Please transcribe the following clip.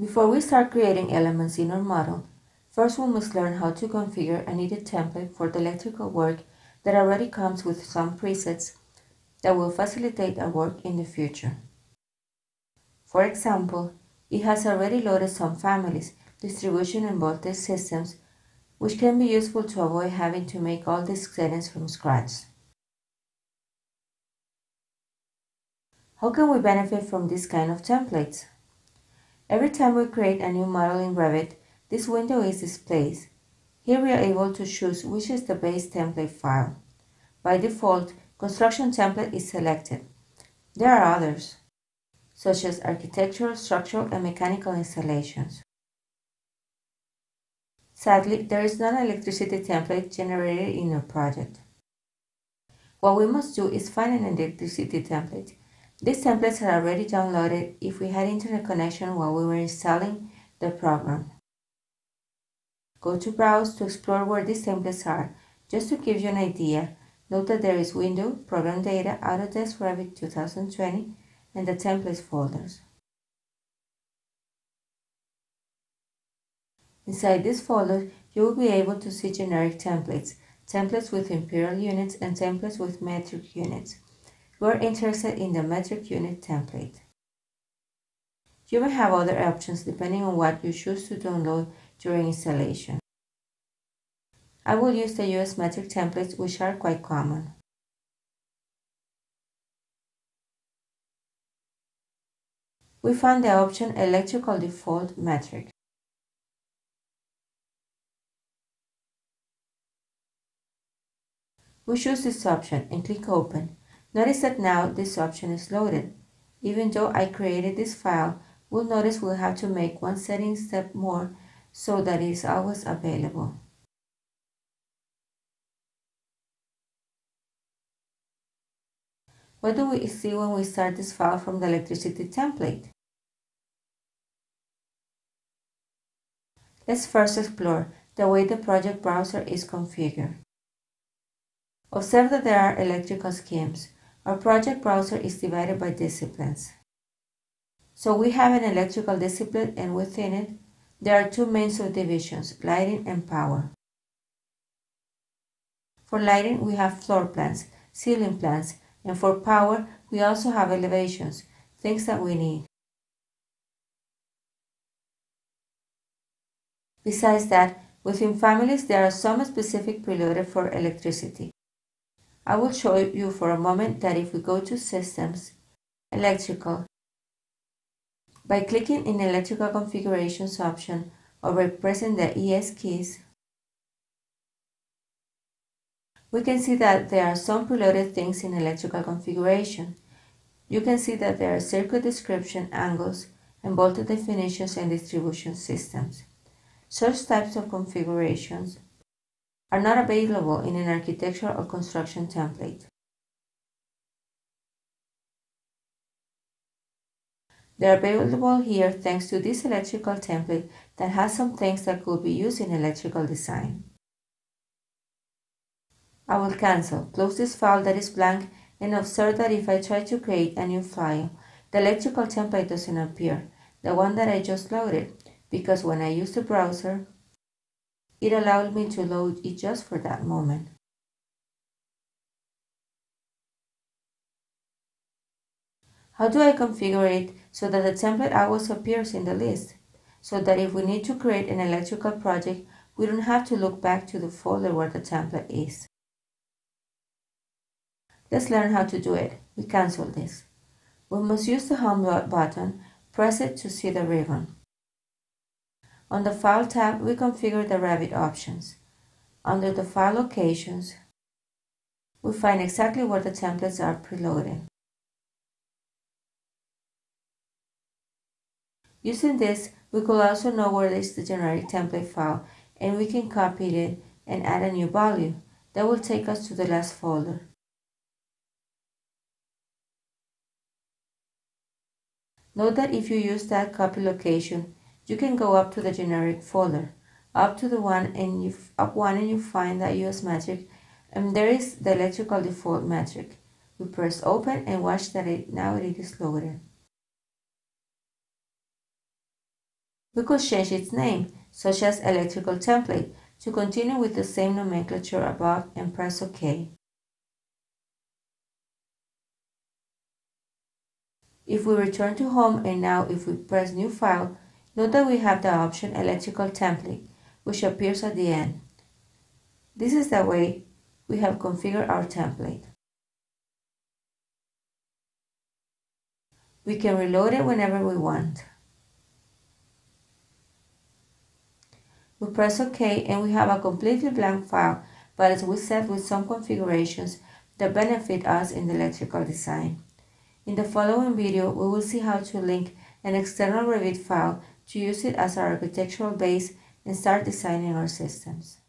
Before we start creating elements in our model, first we must learn how to configure a needed template for the electrical work that already comes with some presets that will facilitate our work in the future. For example, it has already loaded some families, distribution and voltage systems, which can be useful to avoid having to make all these settings from scratch. How can we benefit from this kind of templates? Every time we create a new model in Revit, this window is displayed. Here we are able to choose which is the base template file. By default, construction template is selected. There are others, such as architectural, structural, and mechanical installations. Sadly, there is not an electricity template generated in our project. What we must do is find an electricity template these templates are already downloaded if we had internet connection while we were installing the program. Go to Browse to explore where these templates are. Just to give you an idea, note that there is Window, Program Data, Autodesk Revit 2020, and the Templates folders. Inside this folder, you will be able to see generic templates, templates with imperial units, and templates with metric units. We're interested in the metric unit template. You may have other options depending on what you choose to download during installation. I will use the US metric templates which are quite common. We found the option Electrical Default Metric. We choose this option and click Open. Notice that now this option is loaded. Even though I created this file, we'll notice we'll have to make one setting step more so that it is always available. What do we see when we start this file from the electricity template? Let's first explore the way the project browser is configured. Observe that there are electrical schemes. Our project browser is divided by disciplines. So we have an electrical discipline and within it, there are two main subdivisions, lighting and power. For lighting, we have floor plans, ceiling plans, and for power, we also have elevations, things that we need. Besides that, within families, there are some specific preloaded for electricity. I will show you for a moment that if we go to Systems, Electrical, by clicking in Electrical Configurations option or by pressing the ES keys, we can see that there are some preloaded things in electrical configuration. You can see that there are circuit description, angles, and voltage definitions and distribution systems. Such types of configurations are not available in an architecture or construction template. They are available here thanks to this electrical template that has some things that could be used in electrical design. I will cancel, close this file that is blank and observe that if I try to create a new file, the electrical template doesn't appear, the one that I just loaded, because when I use the browser, it allowed me to load it just for that moment. How do I configure it so that the template always appears in the list? So that if we need to create an electrical project, we don't have to look back to the folder where the template is. Let's learn how to do it. We cancel this. We must use the Home button, press it to see the ribbon. On the File tab, we configure the Revit options. Under the File locations, we find exactly where the templates are preloaded. Using this, we could also know where is the generic template file and we can copy it and add a new value. That will take us to the last folder. Note that if you use that copy location, you can go up to the generic folder, up to the one and you up one and you find that US metric and um, there is the electrical default metric. We press open and watch that it now it is loaded. We could change its name, such as electrical template, to continue with the same nomenclature above and press OK. If we return to home and now if we press new file, note that we have the option electrical template, which appears at the end. This is the way we have configured our template. We can reload it whenever we want. We press OK and we have a completely blank file, but as we said with some configurations that benefit us in the electrical design. In the following video, we will see how to link an external Revit file to use it as our architectural base and start designing our systems.